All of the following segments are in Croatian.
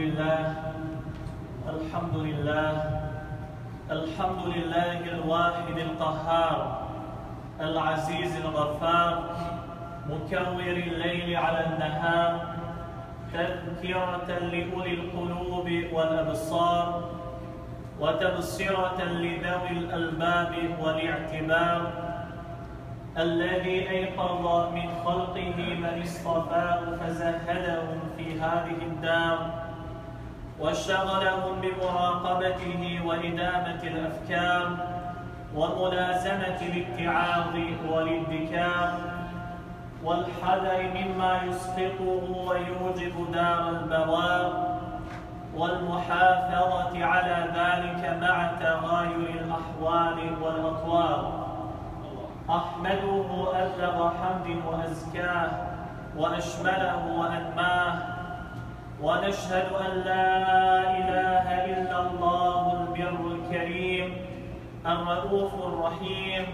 لله الحمد لله الحمد لله الواحد القهار العزيز الغفار مكور الليل على النهار تذكرة لأولي القلوب والأبصار وتبصرة لذوي الألباب والاعتبار الذي أيقظ من خلقه من اصطفاه فزهدهم في هذه الدار. وشغلهم بمراقبته وإدامة الأفكار وملازمة الاتعاظ والادكار والحذر مما يسقطه ويوجب دار البوار والمحافظة على ذلك مع تغاير الأحوال والأطوار. أحمده أبلغ حمد وأزكاه وأشمله وأنماه ونشهد أن لا إله إلا الله البر الكريم الرؤوف الرحيم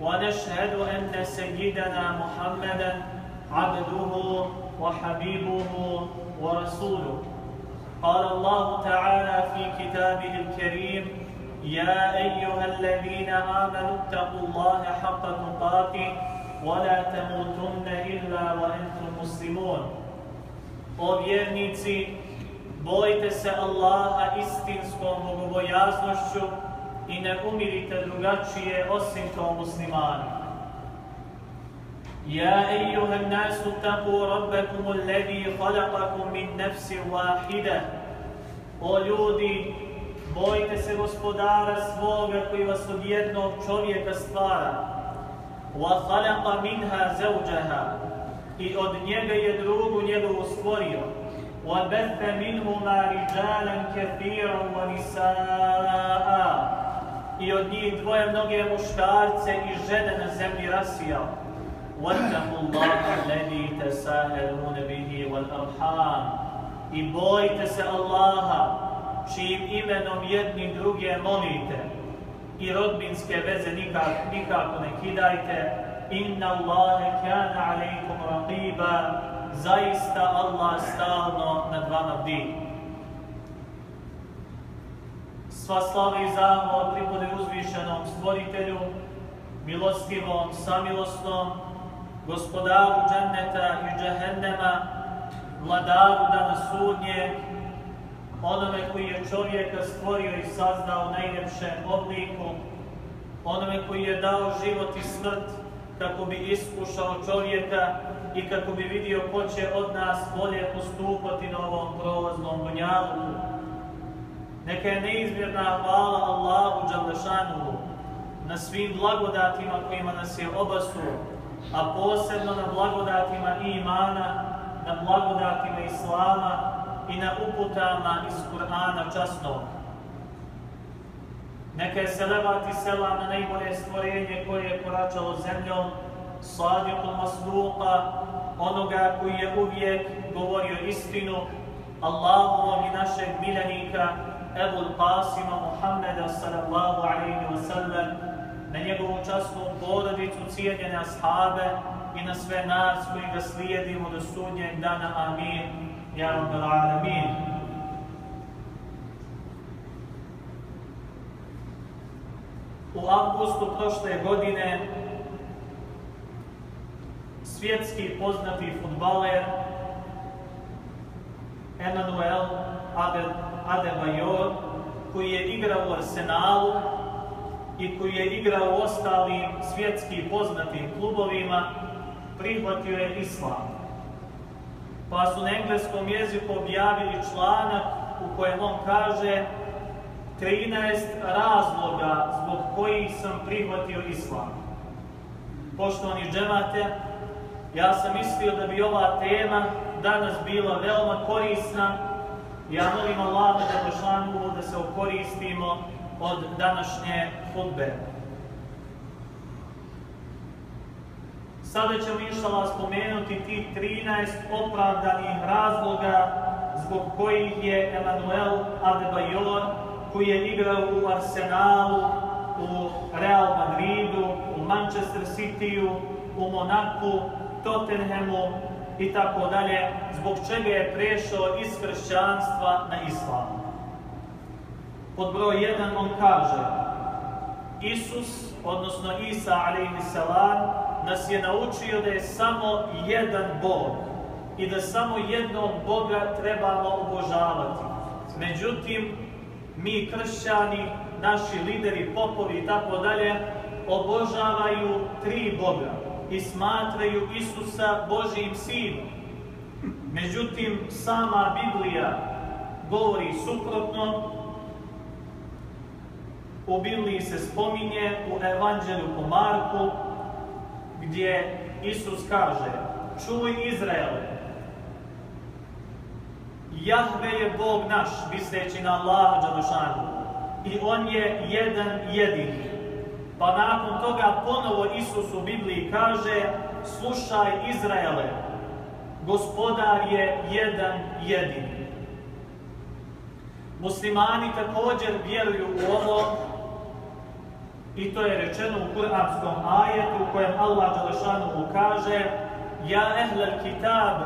ونشهد أن سيدنا محمدا عبده وحبيبه ورسوله. قال الله تعالى في كتابه الكريم يا أيها الذين آمنوا اتقوا الله حق تقاته ولا تموتن إلا وأنتم مسلمون. O vjernici, bojte se Allaha istinskom bogobojaznošću i ne umirite drugačije osim kao muslimani. يا أيها الناس اتقوا ربكم الذي خلقكم من نفس واحدة O ljudi, bojte se gospodara svoga koji vas od jednog čovjeka stvara. وَخَلَقَ مِنْهَا زَوْجَهَا I od njega je drugu njegovu stvorio. وَبَثَّ مِنْهُمَا رِجَالًا كَثِيرًا وَنِسَاءً I od njih dvoje mnoge muškarce i žene na zemlji rasijao. وَاتَّقُوا اللَّهَ الَّذِي تَسَاءَلُونَ بِهِ وَالْأَرْحَامِ I bojte se Allaha, čijim imenom jedni druge molite. I rodbinske veze nikak, nikako ne kidajte. Inna Allahe kana alaikum raqiba. Zaista Allah stalno nad vama bdi. Sva slava i zahvala pripode uzvišenom stvoritelju, milostivom, samilosnom, gospodaru dženneta i džehennema, vladaru dana sudnje, onome koji je čovjeka stvorio i sazdao najljepšem obliku, onome koji je dao život i smrt kako bi iskušao čovjeka i kako bi vidio ko će od nas bolje postupati na ovom prolaznom dunjalu. Neka je neizmjerna hvala Allahu Đalešanuhu na svim blagodatima kojima nas je obasuo, a posebno na blagodatima imana, na blagodatima Islama i na uputama iz Kur'ana časnog. Neka je selevat i selam na najbolje stvorenje koje je koračalo zemljom, sadiqul masluqa, onoga koji je uvijek govorio istinu, Allahovog i našeg miljenika, Ebul Qasima Muhammeda sallallahu alaihi wa sallam, na njegovu časnu porodicu, cijenjene ashabe i na sve nas koji ga slijedimo do sudnjeg dana. Amin. Ja Rabbal Alamin. U avgustu prošle godine svjetski poznati futbaler Emanuel Adebayor, koji je igrao u Arsenalu i koji je igrao u ostalim svjetski poznatim klubovima, prihvatio je islam. Pa su na engleskom jeziku objavili članak u kojem on kaže 13 razloga zbog kojih sam prihvatio islam. Poštovani džemate, ja sam mislio da bi ova tema danas bila veoma korisna. Ja molim Allah da pošlanku da se okoristimo od današnje hudbe. Sada ćemo inšala spomenuti tih 13 opravdanih razloga zbog kojih je Emanuel Adebayor, koji je igrao u Arsenalu, u Real Madridu, u Manchester Cityu, u Monaku, Tottenhamu i tako dalje, zbog čega je prešao iz kršćanstva na islam. Pod broj 1 on kaže Isus, odnosno Isa a.s. nas je naučio da je samo jedan Bog i da samo jednog Boga trebamo obožavati. Međutim, mi kršćani, naši lideri, popovi i tako dalje, obožavaju tri Boga i smatraju Isusa Božijim sinom. Međutim, sama Biblija govori suprotno. U Bibliji se spominje u Evanđelju po Marku, gdje Isus kaže Čuj Izraele, Jahve je Bog naš, misleći na Allaha Đalešanu. I On je jedan jedini. Pa nakon toga ponovo Isus u Bibliji kaže Slušaj Izraele, gospodar je jedan jedini. Muslimani također vjeruju u ovo i to je rečeno u kuranskom ajetu u kojem Allah Đalešanu kaže Ja ehlel kitab,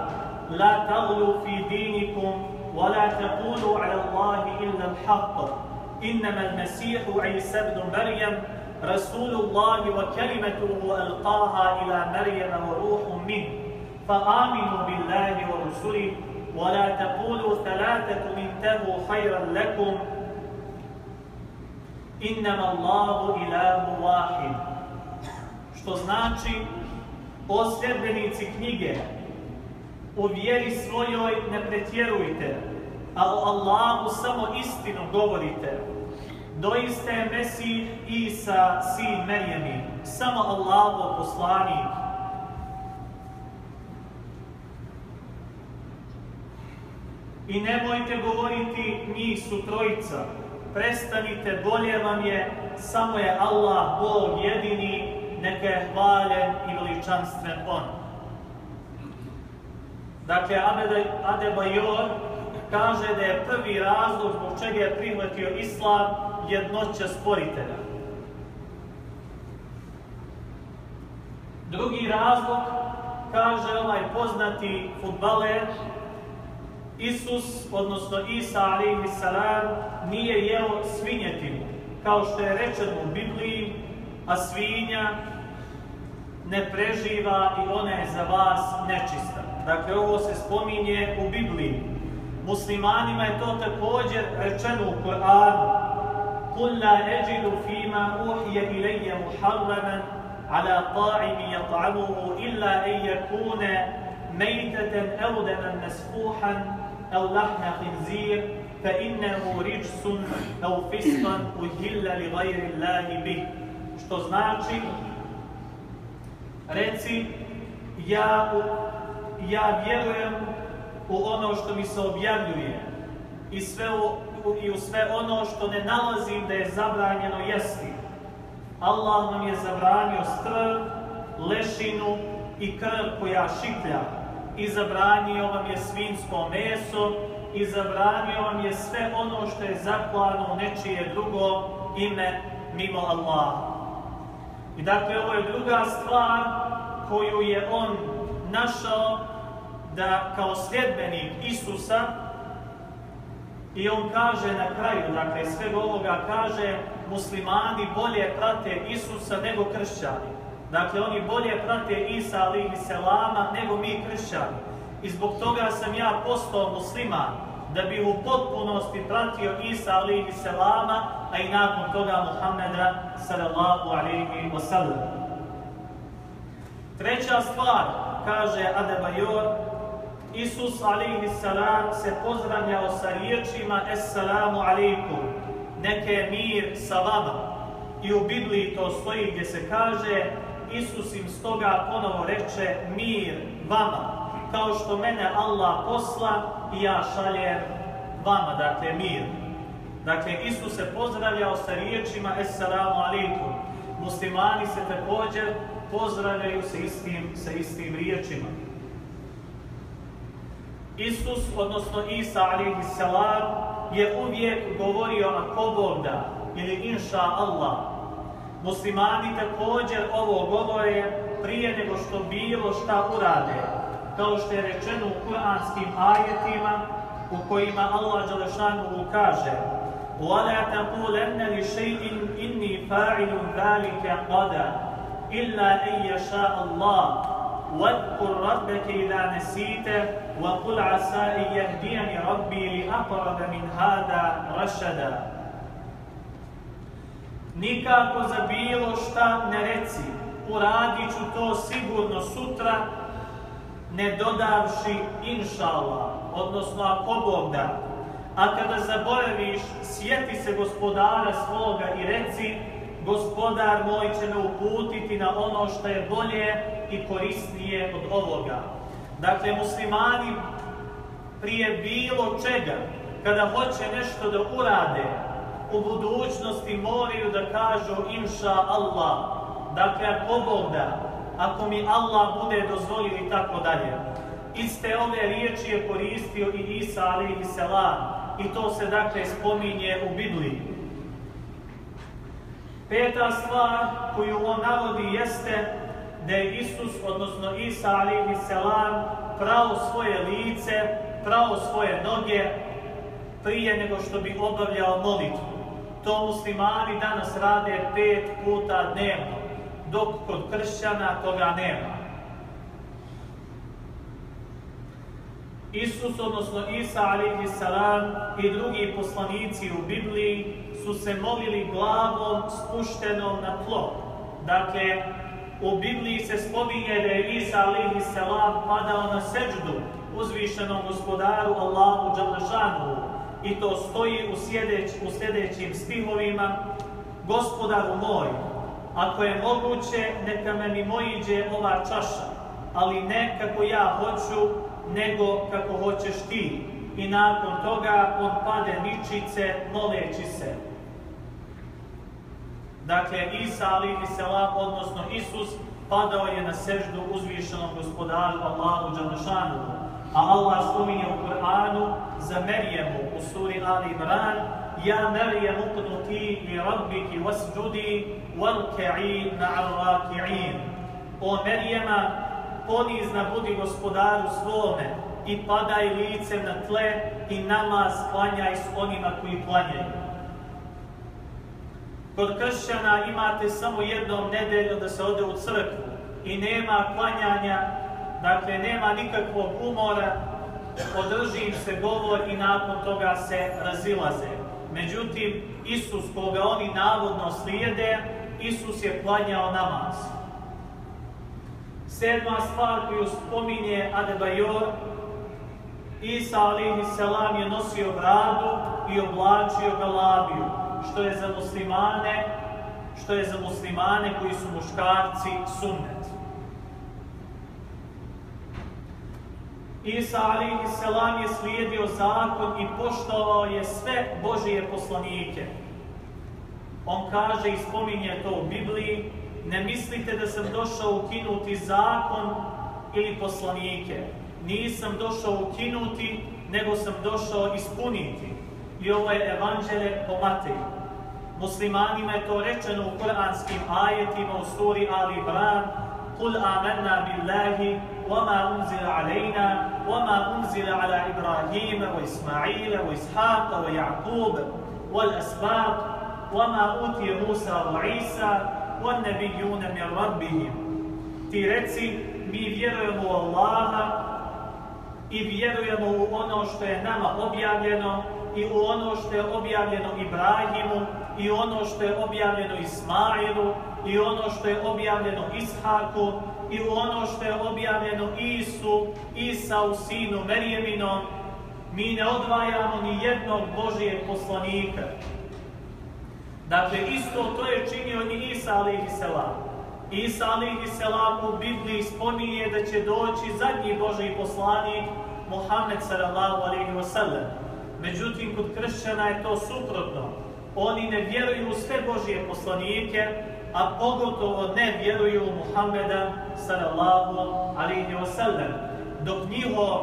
لا تغلوا في دينكم ولا تقولوا على الله إلا الحق. إنما المسيح عيسى بن مريم رسول الله وكلمته ألقاها إلى مريم وروح منه. فآمنوا بالله ورسله ولا تقولوا ثلاثة انتهوا خيرا لكم. إنما الله إله واحد. Što znači o sljedbenici knjige u vjeri svojoj ne pretjerujte, a o Allahu samo istinu govorite. Doista je Mesih Isa, sin Merjemi, samo Allahu poslanik. I nemojte govoriti njih su trojica. Prestanite, bolje vam je, samo je Allah, Bog jedini, neka je hvaljen i veličanstven On. Dakle, Adebayor kaže da je prvi razlog zbog čega je prihvatio islam jednoća sporitelja. Drugi razlog, kaže ovaj poznati futbaler, Isus, odnosno Isa alaihi salam, nije jeo svinjetinu, kao što je rečeno u Bibliji, a svinja ne preživa i ona je za vas nečista. Dakle, ovo se spominje u Bibliji. Muslimanima je to također rečeno u Kur'anu. قل لا أجد فيما أوحي إلي محرما على طاعم يطعمه إلا أن يكون ميتة أو دما مسفوحا أو لحم خنزير فإنه رجس أو فسقا أهل لغير الله به. Što znači, reci, ja ja vjerujem u ono što mi se objavljuje i, sve u, i u sve ono što ne nalazim da je zabranjeno jesti. Allah nam je zabranio strv, lešinu i krv koja šiklja i zabranio vam je svinsko meso i zabranio vam je sve ono što je zaklano u nečije drugo ime mimo Allaha. I dakle, ovo je druga stvar koju je on našao da kao sljedbenik Isusa i on kaže na kraju, dakle svega ovoga kaže muslimani bolje prate Isusa nego kršćani. Dakle, oni bolje prate Isa alihi selama nego mi kršćani. I zbog toga sam ja postao musliman, da bi u potpunosti pratio Isa alihi selama, a i nakon toga Muhammeda sallallahu alihi wasallam. Treća stvar, kaže Adebayor, Isus alaihi salam se pozdravljao sa riječima Esselamu alaikum, neke je mir sa vama. I u Bibliji to stoji gdje se kaže Isus im stoga ponovo reče mir vama, kao što mene Allah posla i ja šaljem vama, dakle mir. Dakle, Isus se pozdravljao sa riječima Esselamu alaikum. Muslimani se također pozdravljaju sa istim, sa istim riječima. Isus, odnosno Isa alihi salam, je uvijek govorio ako Bog da, ili inša Allah. Muslimani također ovo govore prije nego što bilo šta urade. kao što je rečeno u kuranskim ajetima u kojima Allah Đalešanuhu kaže وَلَا تَقُولَنَّ لِشَيْءٍ إِنِّي فَاعِلٌ ذَلِكَ قَدًا إِلَّا أَن يَشَاءَ اللَّهُ واذكر ربك إذا نسيت وقل عسى أن يهديني ربي لأقرب من هذا رشدا Nikako za bilo šta ne reci, uradit ću to sigurno sutra, ne dodavši inša Allah, odnosno ako Bog da. A kada zaboraviš, sjeti se gospodara svoga i reci, gospodar moj će me uputiti na ono što je bolje i korisnije od ovoga. Dakle, muslimani prije bilo čega, kada hoće nešto da urade, u budućnosti moraju da kažu inša Allah. Dakle, ako Bog da, ako mi Allah bude dozvolio i tako dalje. Iste ove riječi je koristio i Isa alaihi selam i to se dakle spominje u Bibliji. Peta stvar koju on navodi jeste da je Isus, odnosno Isa alaihi selam, prao svoje lice, prao svoje noge prije nego što bi obavljao molitvu. To muslimani danas rade pet puta dnevno, dok kod kršćana toga nema. Isus, odnosno Isa alihi salam i drugi poslanici u Bibliji su se molili glavom spuštenom na tlo. Dakle, u Bibliji se spominje da je Isa alihi salam padao na seđdu uzvišenom gospodaru Allahu Đalešanu i to stoji u, sjedeć, u sljedećim stihovima Gospodaru moj, ako je moguće, neka me mi mojiđe ova čaša, ali ne kako ja hoću, nego kako hoćeš ti. I nakon toga on pade ničice, moleći se. Dakle, Isa alihi selam, odnosno Isus, padao je na seždu uzvišenom gospodaru Allahu Đanašanu. A Allah spominje u Kur'anu za Merijemu u suri Ali Imran Ja Merijem uqnuti li rabbiki wasđudi walke'i ma'al raki'in. O Merijema, ponizna budi gospodaru svome i padaj licem na tle i namaz klanjaj s onima koji klanjaju. Kod kršćana imate samo jednom nedelju da se ode u crkvu i nema klanjanja, dakle nema nikakvog umora, održi im se govor i nakon toga se razilaze. Međutim, Isus koga oni navodno slijede, Isus je klanjao namaz. Sedma stvar koju spominje Adebajor, Isa selam je nosio bradu i oblačio galabiju, što je za muslimane, što je za muslimane koji su muškarci sunnet. Isa selam je slijedio zakon i poštovao je sve Božije poslanike. On kaže i spominje to u Bibliji, ne mislite da sam došao ukinuti zakon ili poslanike Nisam došao ukinuti, nego sam došao ispuniti. I ovo je evanđelje po Mateju. Muslimanima je to rečeno u kuranskim ajetima u suri Ali Imran, قل آمنا بالله وما أنزل علينا وما أنزل على إبراهيم وإسماعيل وإسحاق ويعقوب والأسباط وما أوتي موسى وعيسى والنبيون من ربهم Ti reci, mi vjerujemo u Allaha i vjerujemo u ono što je nama objavljeno i u ono što je objavljeno Ibrahimu i ono što je objavljeno Ismailu i ono što je objavljeno Ishaku i u ono što je objavljeno Isu, Isa sinu Merijeminom, mi ne odvajamo ni jednog Božijeg poslanika. Dakle, isto to je činio i Isa alihi selam. Isa alihi selam u Bibliji spominje da će doći zadnji Božji poslanik Muhammed sallallahu alaihi wa sallam. Međutim, kod kršćana je to suprotno. Oni ne vjeruju u sve Božije poslanike, a pogotovo ne vjeruju u Muhammeda sallallahu alaihi wa sallam. Dok njihov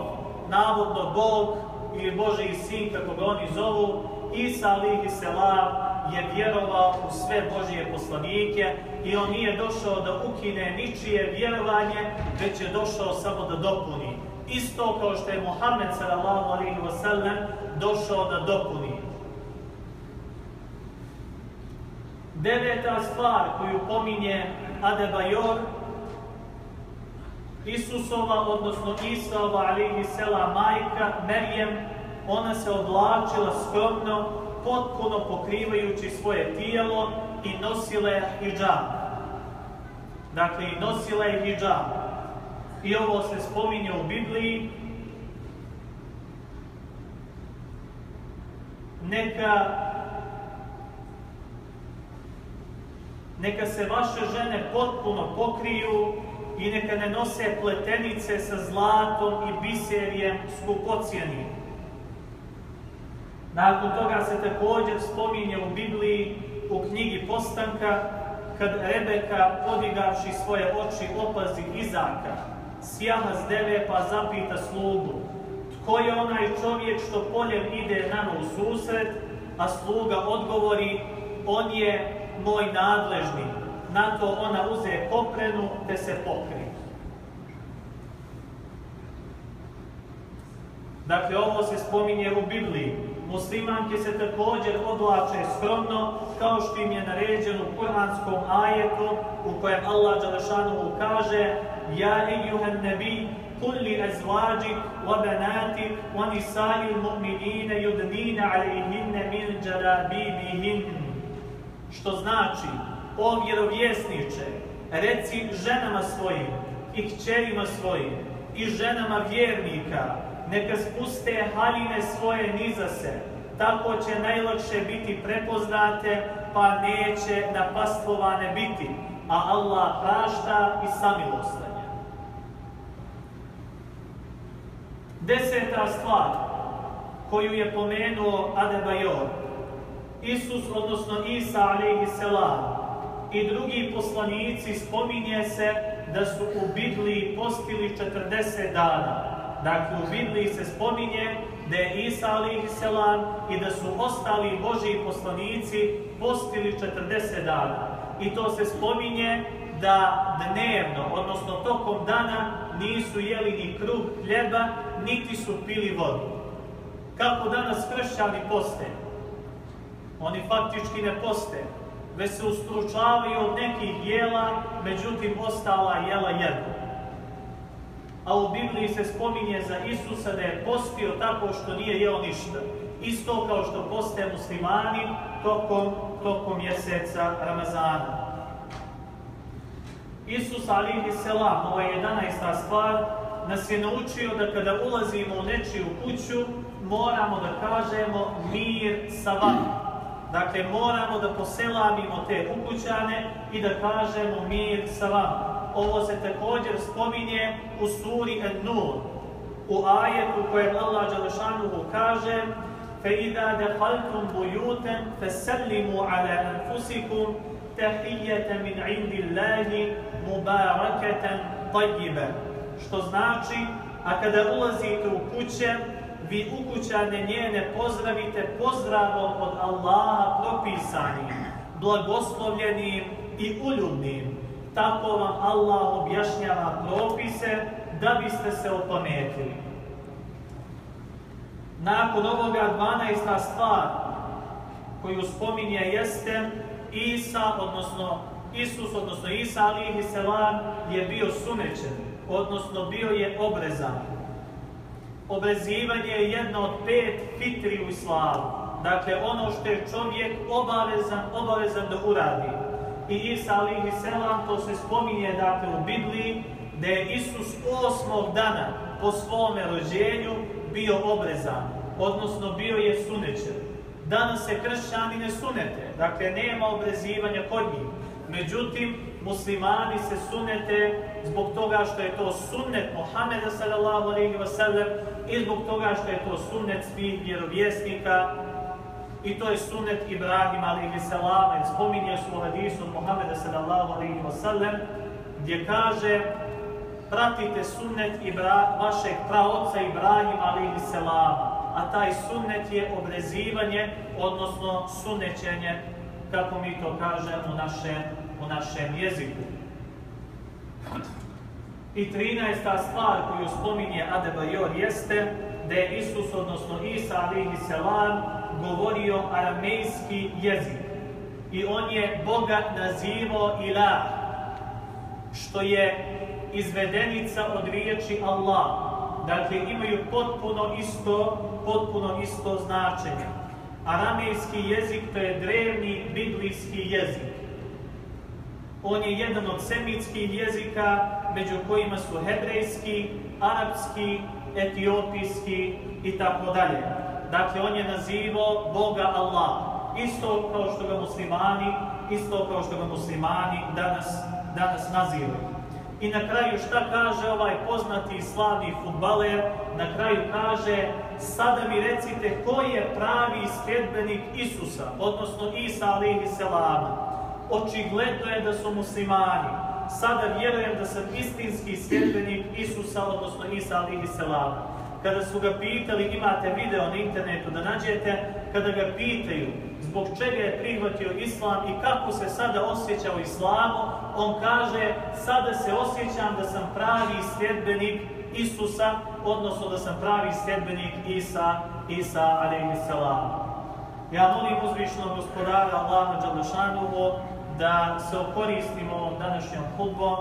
navodno Bog ili Božji sin, kako ga oni zovu, Isa alihi selam, je vjerovao u sve Božije poslanike i on nije došao da ukine ničije vjerovanje, već je došao samo da dopuni. Isto kao što je alaihi wasallam došao da dopuni. Deveta stvar koju pominje Adebayor, Isusova, odnosno Isaova, alihi sela, majka, Merijem, ona se oblačila skromno, potpuno pokrivajući svoje tijelo i nosila je hijab. Dakle, i nosila je hijab. I ovo se spominje u Bibliji. Neka neka se vaše žene potpuno pokriju i neka ne nose pletenice sa zlatom i biserjem skupocijenim. Nakon toga se također spominje u Bibliji, u knjigi Postanka, kad Rebeka, podigavši svoje oči, opazi Izaka, sjaha s deve pa zapita slugu, tko je onaj čovjek što poljem ide nama u susret, a sluga odgovori, on je moj nadležni. Na to ona uze koprenu te se pokri. Dakle, ovo se spominje u Bibliji. Muslimanke se također oblače skromno, kao što im je naređeno u kuranskom ajetu u kojem Allah Đalešanu kaže Ja ejuhan nebi, wa banatik, wa nisali mu'minine, yudnina alaihinne min džarabibihin. Što znači, o vjerovjesniče, reci ženama svojim i kćerima svojim i ženama vjernika, neka spuste haljine svoje niza se, tako će najlakše biti prepoznate, pa neće napastvovane biti, a Allah prašta i samilostanje. Deseta stvar koju je pomenuo Adebayor, Isus, odnosno Isa, alaihi selam, i drugi poslanici spominje se da su u Bibliji postili 40 dana. Dakle, u Bibliji se spominje da je Isa selam i da su ostali Božiji poslanici postili 40 dana. I to se spominje da dnevno, odnosno tokom dana, nisu jeli ni kruh hljeba, niti su pili vodu. Kako danas kršćani poste? Oni faktički ne poste, već se ustručavaju od nekih jela, međutim ostala jela jedno. A u Bibliji se spominje za Isusa da je postio tako što nije jeo ništa. Isto kao što poste muslimani tokom, tokom mjeseca Ramazana. Isus alihi selam, ova 11. stvar, nas je naučio da kada ulazimo u nečiju kuću, moramo da kažemo mir sa vama. Dakle, moramo da poselamimo te ukućane i da kažemo mir sa vama. Ovo se također spominje u suri An-Nur, u ajetu kojem Allah Đalešanuhu kaže فَإِذَا دَخَلْتُمْ بُيُوتًا فَسَلِّمُوا عَلَى أَنفُسِكُمْ تَحِيَّةً مِنْ عِنْدِ اللَّهِ مُبَارَكَةً طَيِّبًا Što znači, a kada ulazite u kuće, vi ukućane njene pozdravite pozdravom od Allaha propisanim, blagoslovljenim i uljubnim. Tako vam Allah objašnjava propise da biste se opametili. Nakon ovoga 12. stvar koju spominje jeste Isa, odnosno Isus, odnosno Isa alihi selam je bio sunećen, odnosno bio je obrezan. Obrezivanje je jedno od pet fitri u islamu. Dakle, ono što je čovjek obavezan, obavezan da uradi. I Isa alihi selam, to se spominje dakle, u Bibliji, da je Isus osmog dana po svome rođenju bio obrezan, odnosno bio je sunećen. Danas se kršćani ne sunete, dakle nema obrezivanja kod njih. Međutim, muslimani se sunete zbog toga što je to sunnet Muhammeda sallallahu alaihi wa sallam i zbog toga što je to sunnet svih vjerovjesnika. I to je sunnet Ibrahim alaihi sallam spominje su u hadisu Muhammeda sallallahu alaihi wa sallam gdje kaže pratite sunnet Ibra, vašeg praoca Ibrahim alaihi sallam a taj sunnet je obrezivanje, odnosno sunnećenje, kako mi to kažemo našem, u našem jeziku. I 13. stvar koju spominje Adebayor jeste da je Isus, odnosno Isa alihi selam, govorio aramejski jezik. I on je Boga nazivo ilah, što je izvedenica od riječi Allah. Dakle, imaju potpuno isto, potpuno isto značenje. Aramejski jezik to je drevni biblijski jezik. On je jedan od semitskih jezika, među kojima su hebrejski, arapski, etiopijski i tako dalje. Dakle, on je nazivo Boga Allah. Isto kao što ga muslimani, isto kao što ga muslimani danas, danas nazivaju. I na kraju šta kaže ovaj poznati slavni futbaler? Na kraju kaže, sada mi recite ko je pravi sljedbenik Isusa, odnosno Isa alihi selama. Očigledno je da su muslimani. Sada vjerujem da sam istinski sljedbenik Isusa, odnosno Isa alihi selama kada su ga pitali, imate video na internetu da nađete, kada ga pitaju zbog čega je prihvatio islam i kako se sada osjeća u islamu, on kaže, sada se osjećam da sam pravi sljedbenik Isusa, odnosno da sam pravi sljedbenik Isa, Isa a.s. Ja molim uzvišnog gospodara Allaha Đalešanuhu da se okoristimo ovom današnjom hudbom.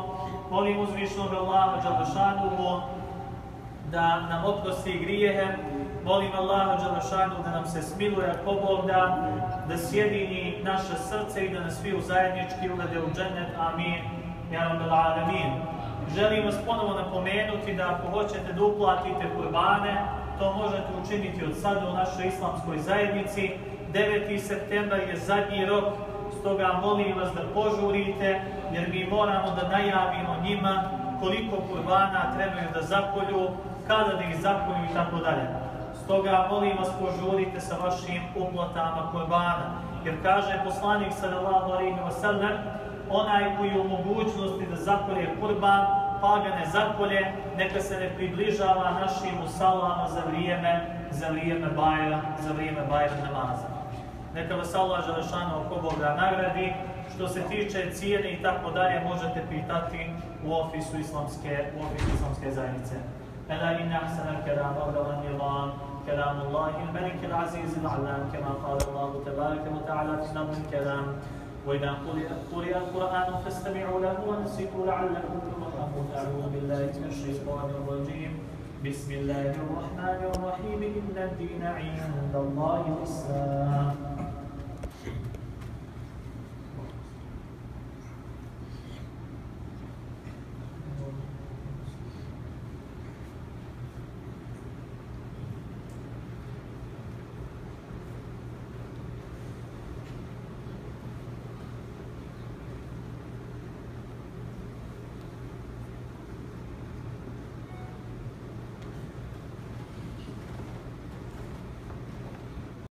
Molim uzvišnog Allaha Đalešanuhu da nam oprosti grijehe. Molim Allaha Đalašanu da nam se smiluje Bog da, sjedini naše srce i da nas svi u zajednički uvede u džennet. Amin. Ja Rabbel Alamin. Želim vas ponovo napomenuti da ako hoćete da uplatite kurbane, to možete učiniti od sada u našoj islamskoj zajednici. 9. septembar je zadnji rok, stoga molim vas da požurite, jer mi moramo da najavimo njima koliko kurbana trebaju da zapolju, kada da ih zakolju i tako dalje. Stoga molim vas požurite sa vašim uplatama kurbana. Jer kaže poslanik sallallahu alaihi wa sallam, onaj koji je u mogućnosti da zakolje kurban, pa ga ne zakolje, neka se ne približava našim musalama za vrijeme, za vrijeme bajra, za vrijeme bajra namaza. Neka vas Allah Želešanu oko Boga nagradi. Što se tiče cijene i tako dalje, možete pitati u ofisu islamske, u ofisu islamske zajednice. ألا إن أحسن الكلام أولى النظام كلام الله الملك العزيز العلام كما قال الله تبارك وتعالى في نظم الكلام وإذا قرئ القرآن فاستمعوا له وانصتوا لعلكم ترحمون أعوذ بالله من الشيطان الرجيم بسم الله الرحمن الرحيم إن الدين عند الله الإسلام